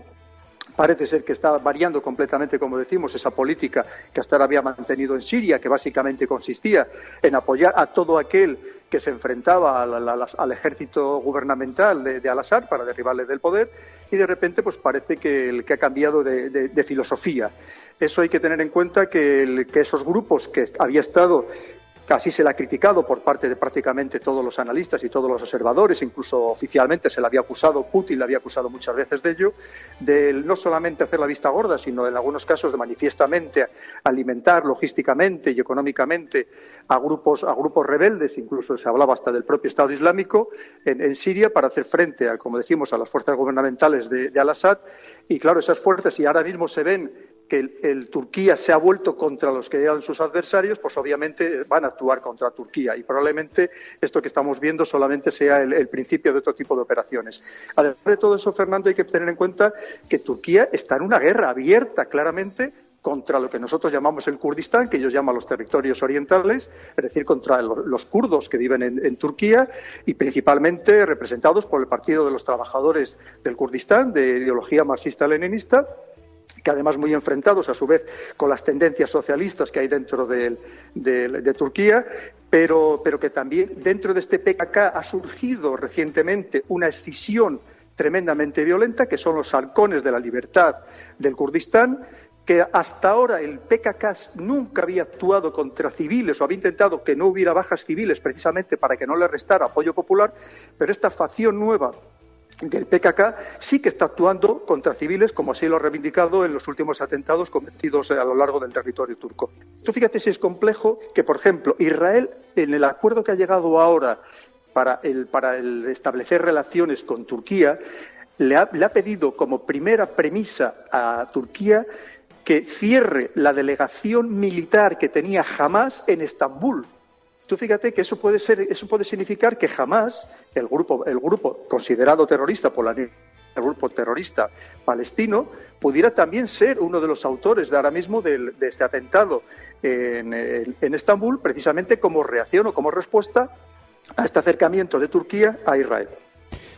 Parece ser que está variando completamente, como decimos, esa política que hasta ahora había mantenido en Siria, que básicamente consistía en apoyar a todo aquel que se enfrentaba al, ejército gubernamental de, Al-Assad para derribarle del poder, y de repente pues parece que, el, que ha cambiado de, filosofía. Eso hay que tener en cuenta que, que esos grupos que había estado Así se le ha criticado por parte de prácticamente todos los analistas y todos los observadores, incluso oficialmente se le había acusado, Putin le había acusado muchas veces de ello, de no solamente hacer la vista gorda, sino en algunos casos de manifiestamente alimentar logísticamente y económicamente a grupos, a grupos rebeldes, incluso se hablaba hasta del propio Estado Islámico en, Siria para hacer frente, a, como decimos, a las fuerzas gubernamentales de, de Al-Assad. Y claro, esas fuerzas, y ahora mismo se ven que el, Turquía se ha vuelto contra los que eran sus adversarios, pues obviamente van a actuar contra Turquía y probablemente esto que estamos viendo solamente sea el, principio de otro tipo de operaciones. Además de todo eso, Fernando, hay que tener en cuenta que Turquía está en una guerra abierta claramente contra lo que nosotros llamamos el Kurdistán, que ellos llaman los territorios orientales, es decir, contra lo- los kurdos que viven en, en Turquía y principalmente representados por el Partido de los Trabajadores del Kurdistán, de ideología marxista-leninista, que además muy enfrentados a su vez con las tendencias socialistas que hay dentro de, Turquía, pero, pero que también dentro de este PKK ha surgido recientemente una escisión tremendamente violenta, que son los halcones de la libertad del Kurdistán, que hasta ahora el PKK nunca había actuado contra civiles o había intentado que no hubiera bajas civiles precisamente para que no le restara apoyo popular, pero esta facción nueva del PKK sí que está actuando contra civiles, como así lo ha reivindicado en los últimos atentados cometidos a lo largo del territorio turco. Tú fíjate si es complejo que, por ejemplo, Israel, en el acuerdo que ha llegado ahora para, el, para el establecer relaciones con Turquía, le ha, pedido como primera premisa a Turquía que cierre la delegación militar que tenía Hamas en Estambul. Tú fíjate que eso puede ser, eso puede significar que jamás el grupo, el grupo considerado terrorista por la el grupo terrorista palestino pudiera también ser uno de los autores de ahora mismo del- de, este atentado en, en- en Estambul, precisamente como reacción o como respuesta a este acercamiento de Turquía a Israel.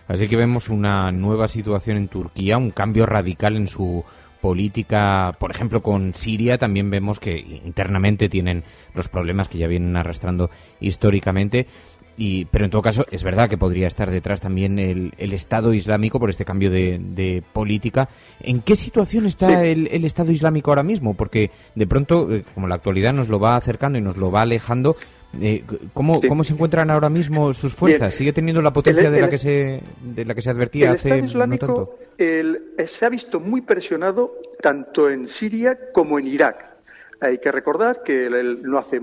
Así que vemos una nueva situación en Turquía, un cambio radical en su política, por ejemplo, con Siria también vemos que internamente tienen los problemas que ya vienen arrastrando históricamente. Y, pero en todo caso, es verdad que podría estar detrás también el, el Estado Islámico por este cambio de, de política. ¿En qué situación está el, el Estado Islámico ahora mismo? Porque de pronto, eh, como la actualidad nos lo va acercando y nos lo va alejando, eh, ¿cómo, Sí. ¿cómo se encuentran ahora mismo sus fuerzas? ¿Sigue teniendo la potencia El- de, la que se, de la que se advertía el hace no tanto? el- eh, se ha visto muy presionado tanto en Siria como en Irak. Hay que recordar que no hace,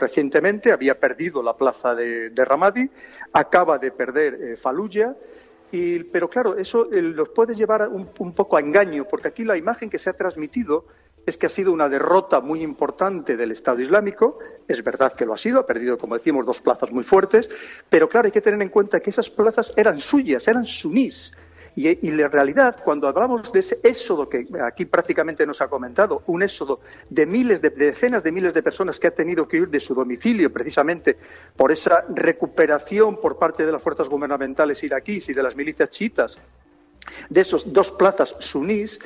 recientemente había perdido la plaza de, de Ramadi, acaba de perder eh, Fallujah, y, pero claro, eso eh, los puede llevar un, un poco a engaño, porque aquí la imagen que se ha transmitido es que ha sido una derrota muy importante del Estado Islámico. Es verdad que lo ha sido, ha perdido, como decimos, dos plazas muy fuertes, pero claro, hay que tener en cuenta que esas plazas eran suyas, eran sunís. Y, y la realidad, cuando hablamos de ese éxodo que aquí prácticamente nos ha comentado, un éxodo de miles, de, de decenas de miles de personas que ha tenido que huir de su domicilio precisamente por esa recuperación por parte de las fuerzas gubernamentales iraquíes y de las milicias chiitas de esos dos plazas sunís,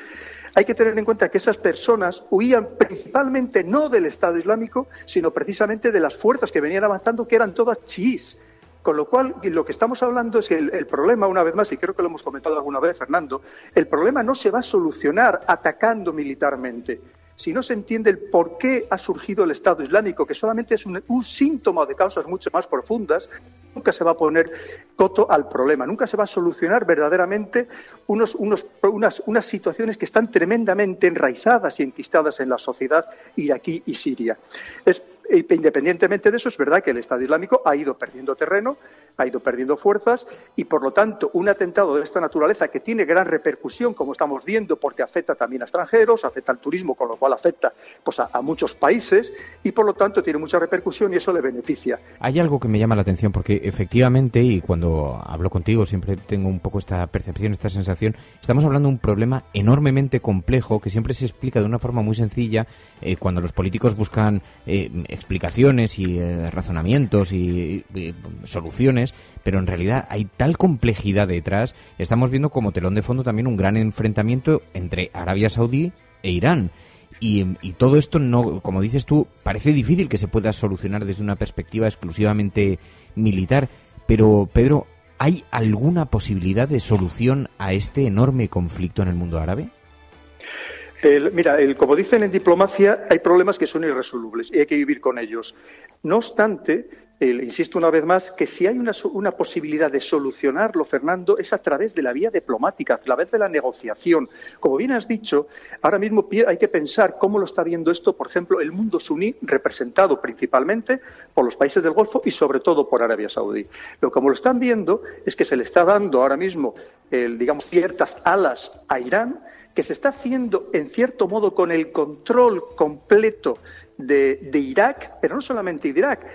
hay que tener en cuenta que esas personas huían principalmente no del Estado Islámico, sino precisamente de las fuerzas que venían avanzando, que eran todas chiís. Con lo cual, lo que estamos hablando es que el, el problema, una vez más, y creo que lo hemos comentado alguna vez, Fernando, el problema no se va a solucionar atacando militarmente. Si no se entiende el por qué ha surgido el Estado Islámico, que solamente es un, síntoma de causas mucho más profundas, nunca se va a poner coto al problema, nunca se va a solucionar verdaderamente unas, unas situaciones que están tremendamente enraizadas y enquistadas en la sociedad iraquí y siria. Es- e independientemente de eso, es verdad que el Estado Islámico ha ido perdiendo terreno, ha ido perdiendo fuerzas y, por lo tanto, un atentado de esta naturaleza que tiene gran repercusión, como estamos viendo, porque afecta también a extranjeros, afecta al turismo, con lo cual afecta pues, a, muchos países y, por lo tanto, tiene mucha repercusión y eso le beneficia. Hay algo que me llama la atención porque efectivamente, y cuando hablo contigo siempre tengo un poco esta percepción, esta sensación, estamos hablando de un problema enormemente complejo que siempre se explica de una forma muy sencilla eh, cuando los políticos buscan eh, explicaciones y eh, razonamientos y soluciones, pero en realidad hay tal complejidad detrás. Estamos viendo como telón de fondo también un gran enfrentamiento entre Arabia Saudí e Irán. Y, todo esto no, como dices tú, parece difícil que se pueda solucionar desde una perspectiva exclusivamente militar. Pero, Pedro, ¿hay alguna posibilidad de solución a este enorme conflicto en el mundo árabe? Mira, como dicen en diplomacia, hay problemas que son irresolubles y hay que vivir con ellos. No obstante, el- insisto una vez más, que si hay una, una posibilidad de solucionarlo, Fernando, es a través de la vía diplomática, a través de la negociación. Como bien has dicho, ahora mismo hay que pensar cómo lo está viendo esto, por ejemplo, el mundo suní, representado principalmente por los países del Golfo y sobre todo por Arabia Saudí. Lo como lo están viendo es que se le está dando ahora mismo, digamos, ciertas alas a Irán, que se está haciendo en cierto modo con el control completo de, de Irak, pero no solamente de Irak,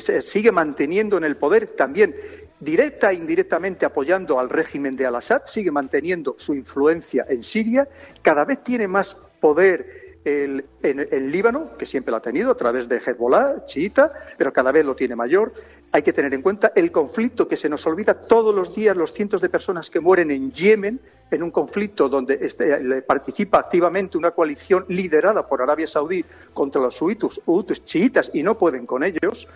sigue manteniendo en el poder también directa e indirectamente apoyando al régimen de Al-Assad, sigue manteniendo su influencia en Siria, cada vez tiene más poder el- en el Líbano, que siempre lo ha tenido a través de Hezbollah, chiita, pero cada vez lo tiene mayor. Hay que tener en cuenta el conflicto que se nos olvida todos los días, los cientos de personas que mueren en Yemen, en un conflicto donde este, participa activamente una coalición liderada por Arabia Saudí contra los huitus, hutus chiitas y no pueden con ellos.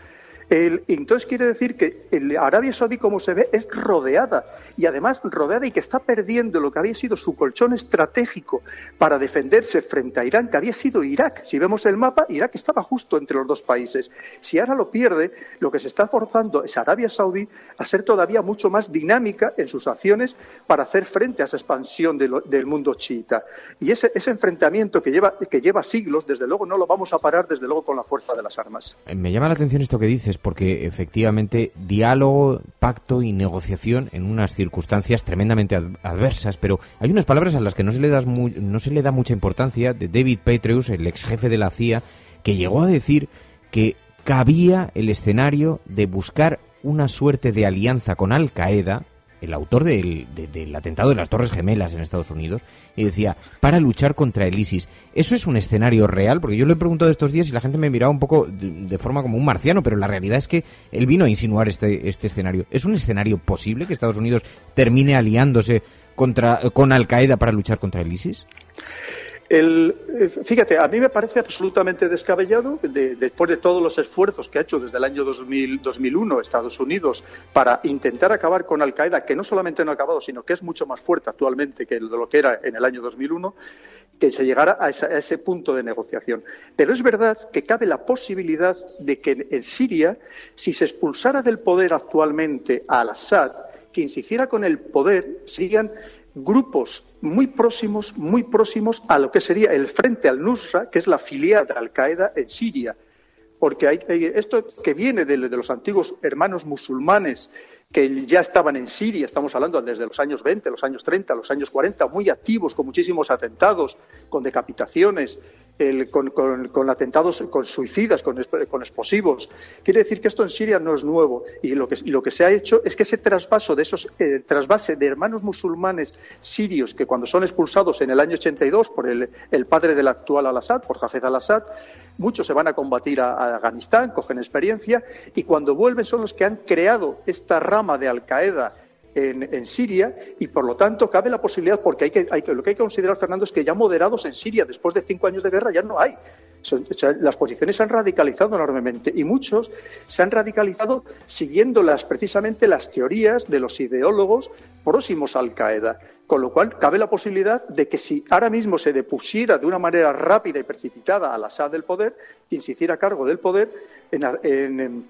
El- entonces quiere decir que el Arabia Saudí, como se ve, es rodeada y además rodeada y que está perdiendo lo que había sido su colchón estratégico para defenderse frente a Irán, que había sido Irak. Si vemos el mapa, Irak estaba justo entre los dos países. Si ahora lo pierde, lo que se está forzando es Arabia Saudí a ser todavía mucho más dinámica en sus acciones para hacer frente a esa expansión del mundo chiita. Y ese, ese enfrentamiento que lleva, que lleva siglos, desde luego no lo vamos a parar, desde luego con la fuerza de las armas. Eh, Me llama la atención esto que dices, porque efectivamente diálogo, pacto y negociación en unas circunstancias tremendamente ad- adversas, pero hay unas palabras a las que no se le, das no se le da mucha importancia de David Petraeus, el ex jefe de la CIA, que llegó a decir que cabía el escenario de buscar una suerte de alianza con Al Qaeda el autor del, de- del atentado de las Torres Gemelas en Estados Unidos y decía, para luchar contra el ISIS. ¿Eso es un escenario real? Porque yo lo he preguntado estos días y la gente me miraba un poco de, de forma como un marciano, pero la realidad es que él vino a insinuar este, este escenario. ¿Es un escenario posible que Estados Unidos termine aliándose contra, con Al Qaeda para luchar contra el ISIS? El, eh, fíjate, a mí me parece absolutamente descabellado, de- después de todos los esfuerzos que ha hecho desde el año 2000, 2001 Estados Unidos para intentar acabar con Al Qaeda, que no solamente no ha acabado, sino que es mucho más fuerte actualmente que lo que era en el año 2001, que se llegara a, a ese punto de negociación. Pero es verdad que cabe la posibilidad de que en, en Siria, si se expulsara del poder actualmente a Al-Assad, quien se hiciera con el poder serían grupos muy próximos, muy próximos a lo que sería el Frente al-Nusra, que es la filial de Al-Qaeda en Siria. Porque hay, esto que viene de, de los antiguos hermanos musulmanes que ya estaban en Siria, estamos hablando desde los años 20, los años 30, los años 40, muy activos, con muchísimos atentados, con decapitaciones, el- con, con- con atentados, con suicidas, con, exp- con explosivos. Quiere decir que esto en Siria no es nuevo y lo que, lo que se ha hecho es que ese trasvaso de esos eh, trasvase de hermanos musulmanes sirios que cuando son expulsados en el año 82 por el, padre del actual al-Assad, por Hafez al-Assad, muchos se van a combatir a, a Afganistán, cogen experiencia y cuando vuelven son los que han creado esta rama de Al-Qaeda en, Siria y por lo tanto cabe la posibilidad, porque hay que, hay que- lo que hay que considerar, Fernando, es que ya moderados en Siria, después de cinco años de guerra, ya no hay. Las posiciones se han radicalizado enormemente y muchos se han radicalizado siguiendo las, precisamente las teorías de los ideólogos próximos a Al Qaeda. Con lo cual, cabe la posibilidad de que si ahora mismo se depusiera de una manera rápida y precipitada al Assad del poder, quien se hiciera cargo del poder en- en-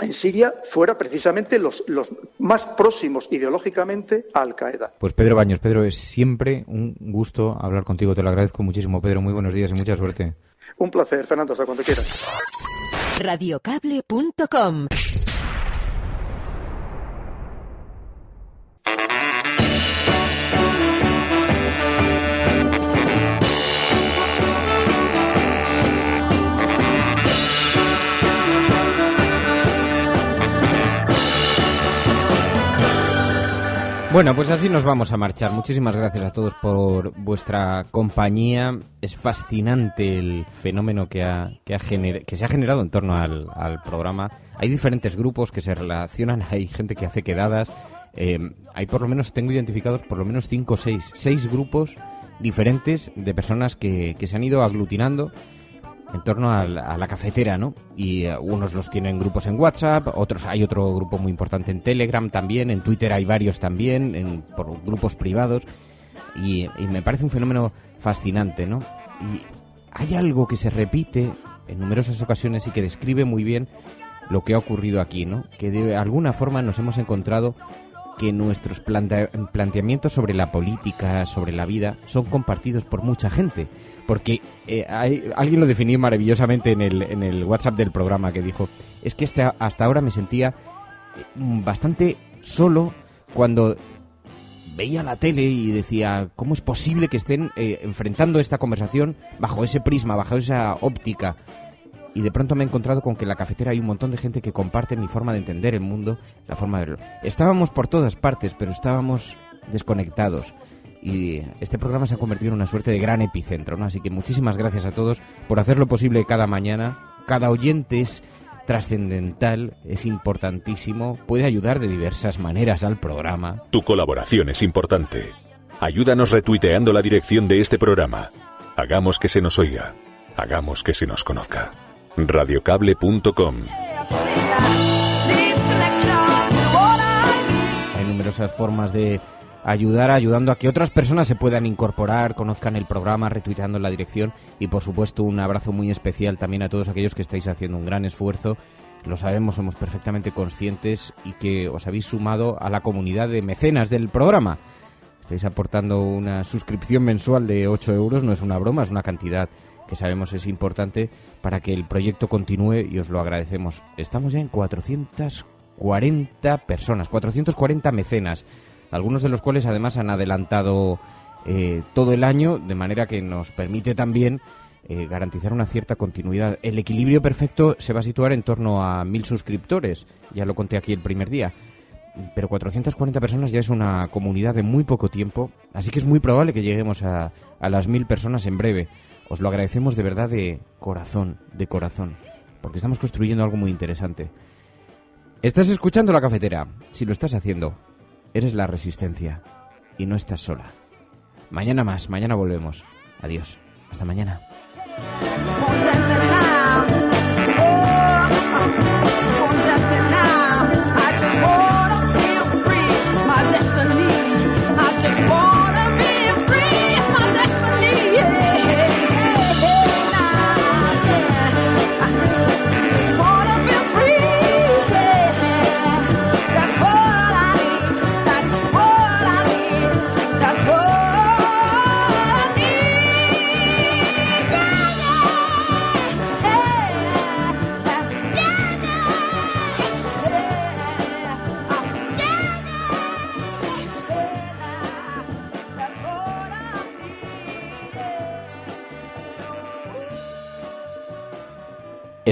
en Siria fuera precisamente los, los más próximos ideológicamente a Al Qaeda. Pues Pedro Baños, Pedro, es siempre un gusto hablar contigo, te lo agradezco muchísimo, Pedro, muy buenos días y mucha suerte. Un placer, Fernando, hasta cuando quieras. Radiocable.com Bueno, pues así nos vamos a marchar. Muchísimas gracias a todos por vuestra compañía. Es fascinante el fenómeno que, ha, que, ha gener- que se ha generado en torno al, programa. Hay diferentes grupos que se relacionan, hay gente que hace quedadas. eh, hay por lo menos, tengo identificados por lo menos cinco o seis, seis grupos diferentes de personas que, que se han ido aglutinando en torno a la cafetera, ¿no? Y eh, unos los tienen grupos en WhatsApp, otros hay otro grupo muy importante en Telegram también, en Twitter hay varios también, en, por grupos privados, y, y me parece un fenómeno fascinante, ¿no? Y hay algo que se repite en numerosas ocasiones y que describe muy bien lo que ha ocurrido aquí, ¿no? Que de alguna forma nos hemos encontrado que nuestros plante- planteamientos sobre la política, sobre la vida, son compartidos por mucha gente. Porque eh, hay- alguien lo definió maravillosamente en el, en el WhatsApp del programa que dijo, es que hasta, hasta ahora me sentía eh, bastante solo cuando veía la tele y decía, ¿cómo es posible que estén eh, enfrentando esta conversación bajo ese prisma, bajo esa óptica? Y de pronto me he encontrado con que en la cafetera hay un montón de gente que comparte mi forma de entender el mundo, la forma de verlo. Estábamos por todas partes, pero estábamos desconectados. Y este programa se ha convertido en una suerte de gran epicentro, ¿no? Así que muchísimas gracias a todos por hacerlo posible cada mañana. Cada oyente es trascendental, es importantísimo, puede ayudar de diversas maneras al programa. Tu colaboración es importante. Ayúdanos retuiteando la dirección de este programa. Hagamos que se nos oiga. Hagamos que se nos conozca. Radiocable.com Hay numerosas formas de ayudar, ayudando a que otras personas se puedan incorporar, conozcan el programa, retuiteando la dirección y por supuesto un abrazo muy especial también a todos aquellos que estáis haciendo un gran esfuerzo. Lo sabemos, somos perfectamente conscientes y que os habéis sumado a la comunidad de mecenas del programa. Estáis aportando una suscripción mensual de 8 euros, no es una broma, es una cantidad que sabemos es importante para que el proyecto continúe y os lo agradecemos. Estamos ya en 440 personas, 440 mecenas, algunos de los cuales además han adelantado eh, todo el año, de manera que nos permite también eh, garantizar una cierta continuidad. El equilibrio perfecto se va a situar en torno a mil suscriptores, ya lo conté aquí el primer día. pero 440 personas ya es una comunidad de muy poco tiempo, así que es muy probable que lleguemos a, a las mil personas en breve. Os lo agradecemos de verdad de corazón, de corazón, porque estamos construyendo algo muy interesante. Estás escuchando la cafetera. Si lo estás haciendo, eres la resistencia y no estás sola. Mañana más, mañana volvemos. Adiós. Hasta mañana.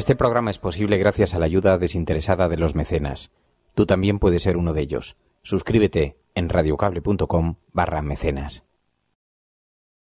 Este programa es posible gracias a la ayuda desinteresada de los mecenas. Tú también puedes ser uno de ellos. Suscríbete en radiocable.com barra mecenas.